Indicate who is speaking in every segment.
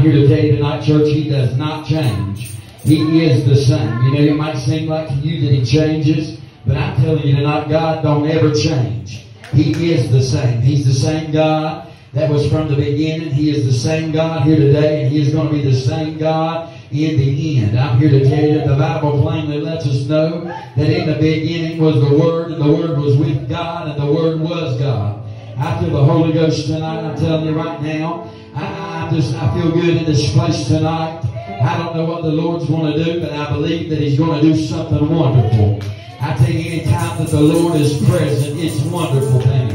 Speaker 1: I'm here to tell you tonight, church, He does not change. He is the same. You know, it might seem like to you that He changes, but I'm telling you tonight, God don't ever change. He is the same. He's the same God that was from the beginning. He is the same God here today, and He is going to be the same God in the end. I'm here to tell you that the Bible plainly lets us know that in the beginning was the Word, and the Word was with God, and the Word was God. I feel the Holy Ghost tonight. I'm telling you right now. I, just I feel good in this place tonight. I don't know what the Lord's going to do, but I believe that He's going to do something wonderful. I tell you, anytime that the Lord is present, it's a wonderful thing.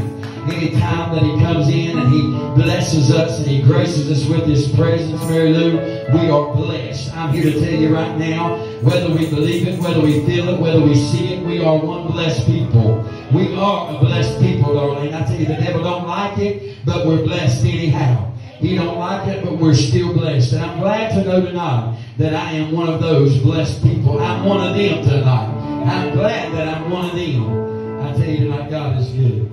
Speaker 1: Any time that He comes in and He blesses us and He graces us with His presence, Mary Lou, we are blessed. I'm here to tell you right now, whether we believe it, whether we feel it, whether we see it, we are one blessed people. We are a blessed people, darling. I tell you, the devil don't like it, but we're blessed anyhow. He don't like it, but we're still blessed. And I'm glad to know tonight that I am one of those blessed people. I'm one of them tonight. I'm glad that I'm one of them. I tell you tonight, God is good.